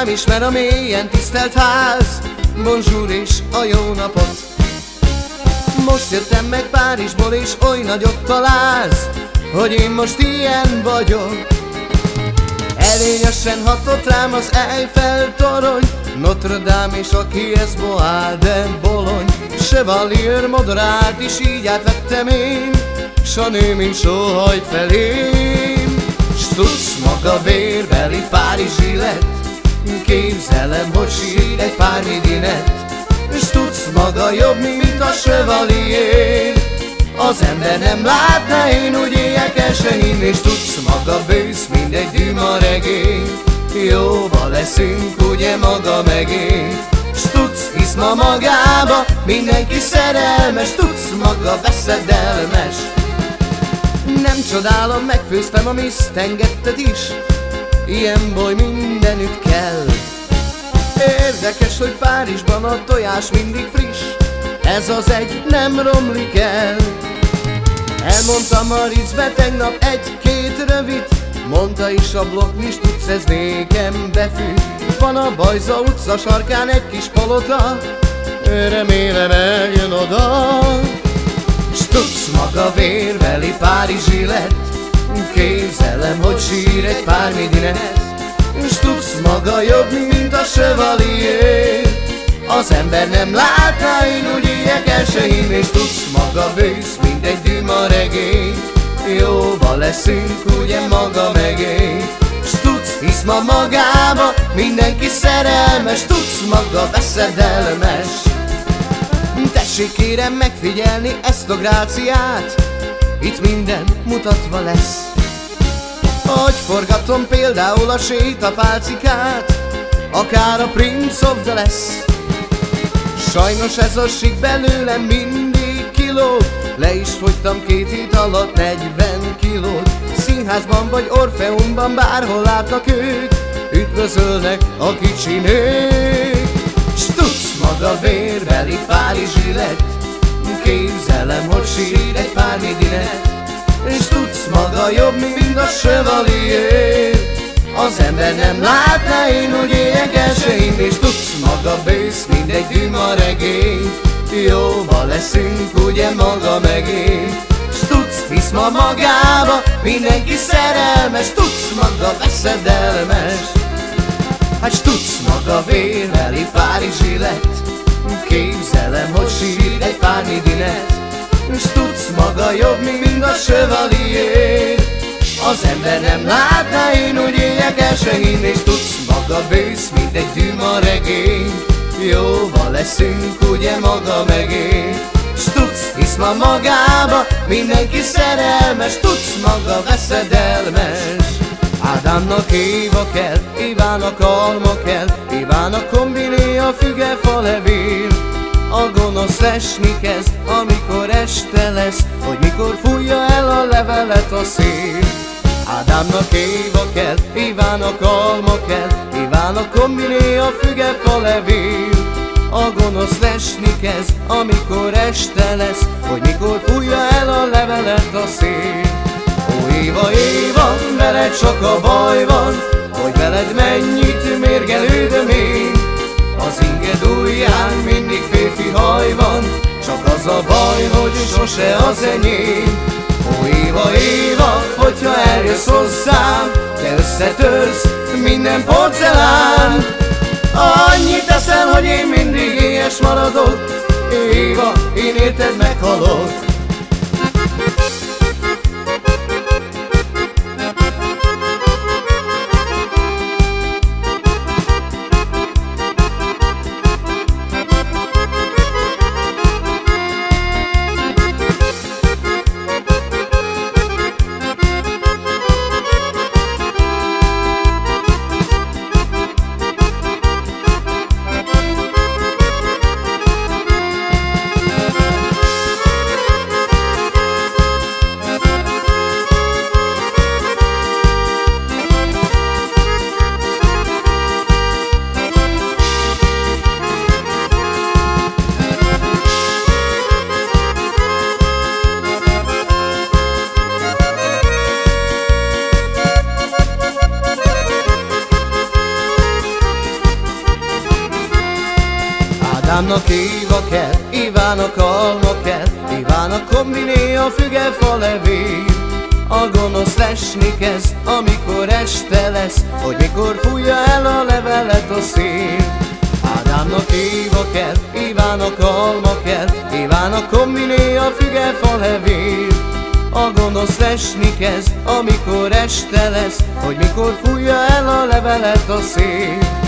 Rám ismer a mélyen tisztelt ház Bonjour és a jó napot. Most jöttem meg Párizsból és oly nagyot taláz Hogy én most ilyen vagyok. Erényesen hatott rám az Eiffel torony Notre Dame és a Kies Bois de Bolony Chevalier modorát is így átvettem én S a nő, mint sóhajt felém. S tudsz maga vérbeli Párizsi lett Képzelem, hogy sír egy pár midinet S tudsz maga jobb, mint a Chevalier. Az ember nem látna, én úgy éjjel se hinni És tudsz maga bősz, mint egy düma regény. Jóba leszünk, ugye maga meg én tudsz, hisz ma magába Mindenki szerelmes, tudsz maga veszedelmes. Nem csodálom, megfőztem a miszt, engedted is Ilyen boly mindenütt kell. Érdekes, hogy Párizsban a tojás mindig friss. Ez az egy nem romlik el. Elmondtam Maricbe tegnap egy-két rövid. Mondta is a blokk, is tudsz, ez nékem befű Van a Bajza utca sarkán egy kis palota. Remélem eljön oda. S tudsz maga vérveli Párizsi lett Képzelem, hogy sír egy pár midinet S tudsz maga jobb, mint a Chevalier. Az ember nem látná, én úgy el se És tudsz maga bősz, mint egy düma regény. Jóba leszünk, ugye maga meg én S tudsz, hisz ma magába Mindenki szerelmes, tudsz maga veszedelmes. Tessék kérem megfigyelni ezt a gráciát Itt minden mutatva lesz. Hogy forgatom például a sétapálcikát Akár a Prince of the lesz Sajnos ez a sik belőlem mindig kiló Le is fogytam két hét alatt 40 kilót. Színházban vagy Orfeumban bárhol látnak ők Üdvözölnek a kicsi nők. S tudsz maga vérbeli Párizsi lett Képzelem, hogy sír egy pár midinet És tudsz maga jobb, mint a Chevalier Az ember nem látná, én úgy éjjel se És tudsz maga bősz, mint egy düma regény. Jóba leszünk, ugye maga meg én tudsz, hisz ma magába Mindenki szerelmes, tudsz maga veszedelmes. Hát tudsz maga véreli Párizsi lett Képzelem, hogy sír egy pár midinet S tudsz maga jobb, mint a Chevalier Az ember nem látná, én úgy éjjel se hinni tudsz maga bősz, mint egy düma regény. Jóba leszünk, ugye maga meg én S tudsz, hisz ma magába Mindenki szerelmes, tudsz maga veszedelmes. Ádámnak Éva kell, Évának alma kell Évának kombiné a füge fa levél A gonosz esni kezd, amikor este lesz Hogy mikor fújja el a levelet a szél. Ádámnak Éva kell, Évának alma kell Évának kombiné a füge fa levél. A gonosz lesni kezd, amikor este lesz Hogy mikor fújja el a levelet a szél. Ó Éva, Éva, veled csak a baj van Hogy veled mennyit a baj, hogy sose az enyém. Ó Éva, Éva, hogyha eljössz hozzám Te összetörsz minden porcelán. Annyit teszel, hogy én mindig éhes maradok. Éva, én érted meghalok Ádámnak Éva kell, Ivának alma kell, Ivának kombiné a füge fa levél. A gonosz lesni kezd, amikor este lesz, hogy mikor fújja el a levelet a szél. Ádámnak Éva kell, Ivának alma kell, Ivának kombiné a füge fa levél. A gonosz lesni kezd, amikor este lesz, hogy mikor fújja el a levelet a szél.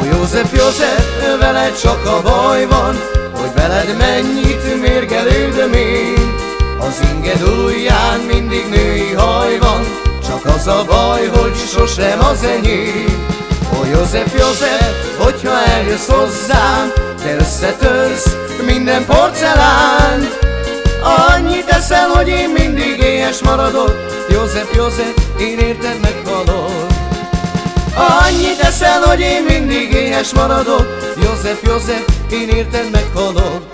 Ó József, József, veled csak a baj van, hogy veled mennyit mérgelődöm én. Az inged ujján mindig női haj van, csak az a baj, hogy sosem az enyém. Ó József, József, hogyha eljössz hozzám, te összetörsz minden porcelán. Annyit eszel, hogy én mindig éhes maradok, József, József, én érted meghalok. Eszel, hogy én mindig éhes maradok. József, József, én érted meghalok